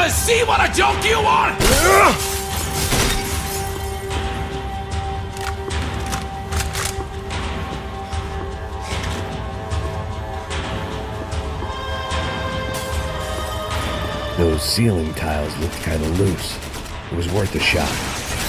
Even see what a joke you are? Those ceiling tiles looked kind of loose. It was worth a shot.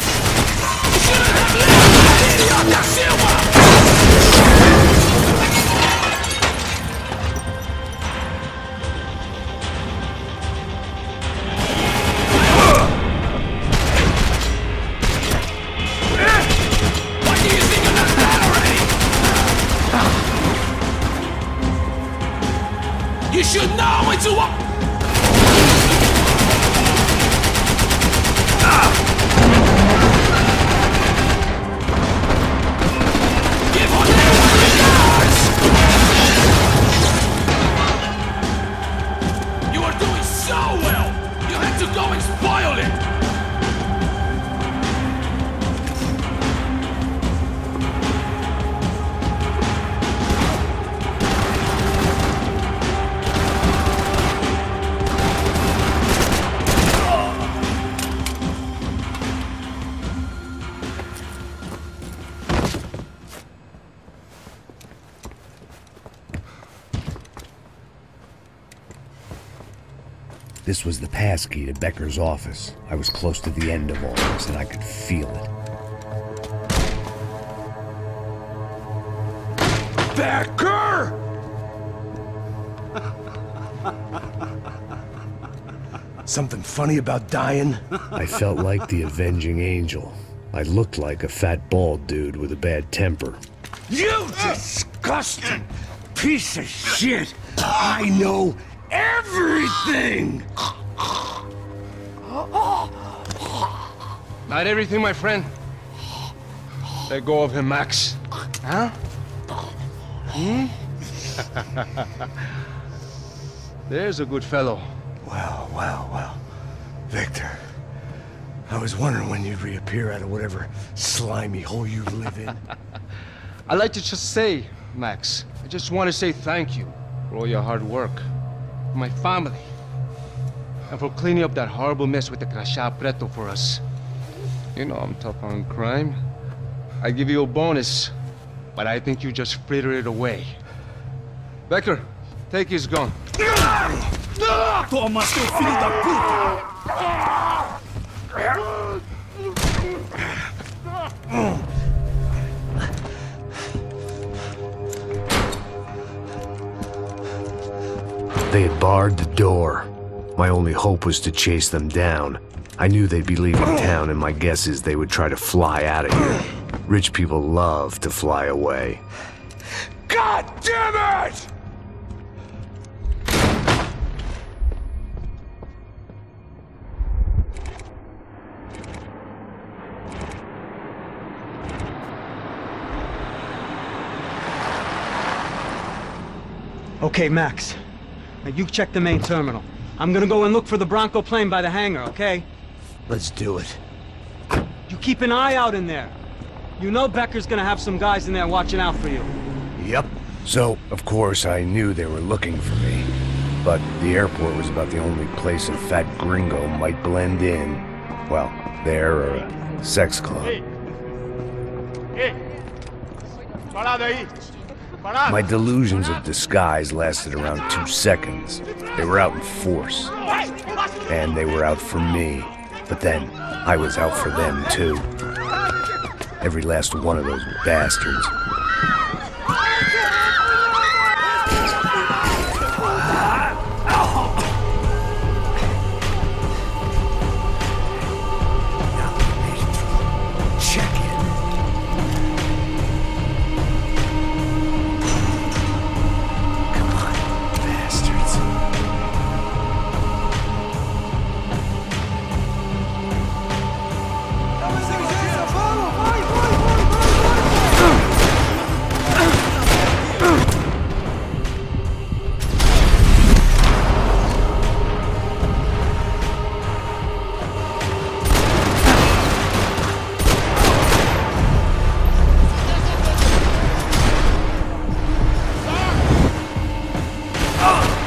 This was the passkey to Becker's office. I was close to the end of all this, and I could feel it. Becker! Something funny about dying? I felt like the avenging angel. I looked like a fat bald dude with a bad temper. You disgusting piece of shit! I know everything! Not everything, my friend. Let go of him, Max. Huh? Hmm? There's a good fellow. Well, well, well. Victor, I was wondering when you'd reappear out of whatever slimy hole you live in. I'd like to just say, Max, I just want to say thank you for all your hard work, my family, and for cleaning up that horrible mess with the Crachá Preto for us. You know I'm tough on crime. I give you a bonus, but I think you just frittered it away. Becker, take his gun. Toma, seu! They had barred the door. My only hope was to chase them down. I knew they'd be leaving town, and my guess is they would try to fly out of here. Rich people love to fly away. God damn it! Okay, Max. Now you check the main terminal. I'm gonna go and look for the Branco plane by the hangar, okay? Let's do it. You keep an eye out in there. You know Becker's gonna have some guys in there watching out for you. Yep. So, of course, I knew they were looking for me. But the airport was about the only place a fat gringo might blend in. Well, there or a sex club. My delusions of disguise lasted around two seconds. They were out in force. And they were out for me. But then, I was out for them too. Every last one of those bastards. Oh!